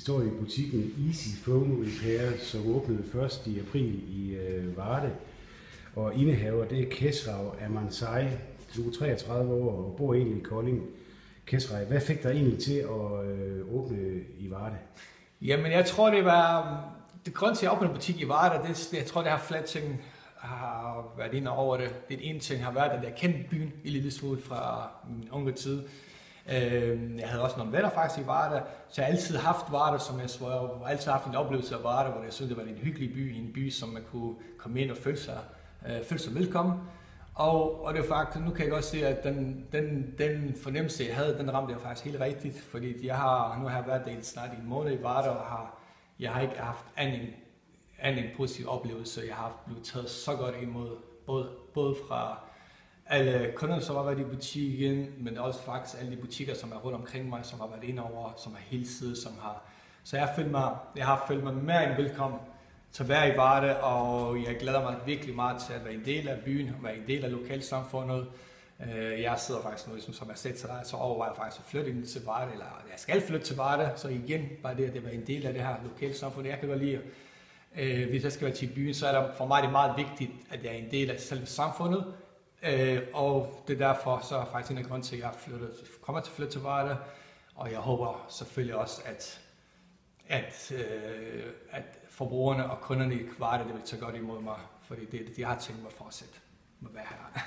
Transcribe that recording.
Vi står i butikken Easy Phone Repair, som åbnede først i april i øh, Varde. Og indehaver, det er Kesrav Amansai. Du er 33 år og bor egentlig i Kolding. Kesrav, hvad fik dig egentlig til at øh, åbne i Varde? Jamen, jeg tror, det var... Um, det grund til, at jeg åbnede butik i Varde, det, jeg tror, det har flat ting har været ind over det. Det ene ting har været, at jeg kendte byen en lille smule fra min unge tid. Øh, jeg havde også nogle venner faktisk i Varda, så jeg har altid haft Varda, som jeg, jeg har altid haft en oplevelse af Varda, hvor jeg synes, det var en hyggelig by, en by, som man kunne komme ind og føle sig, øh, føle sig velkommen. Og, og det er faktisk, nu kan jeg godt se, at den, den, den fornemmelse, jeg havde, den ramte jeg faktisk helt rigtigt, fordi jeg har, nu har jeg været der snart en måned i Varda, og har, jeg har ikke haft anden, anden en positiv oplevelse. Jeg har blevet taget så godt imod, både, både fra alle kunderne, som har været i butikken, men også faktisk alle de butikker, som er rundt omkring mig, som har været ind over, som er tiden, som har... Så jeg føler følt mig, jeg har følt mig mere end velkommen til at være i Varde, og jeg glæder mig virkelig meget til at være en del af byen, og være en del af lokalsamfundet. Øh, jeg sidder faktisk nu, som jeg sagde til dig, så overvejer jeg faktisk at flytte ind til Varde, eller jeg skal flytte til Varde, så igen, bare det, at det var en del af det her lokalsamfund. Jeg kan godt lide, øh, hvis jeg skal være til byen, så er det for mig det er meget vigtigt, at jeg er en del af selve samfundet, Øh, og det er derfor så er faktisk en af grunden til, at jeg flyttet, kommer til at flytte til Varde. Og jeg håber selvfølgelig også, at, at, øh, at forbrugerne og kunderne i Varde det vil tage godt imod mig, fordi det, de har tænkt mig at fortsætte med at være her.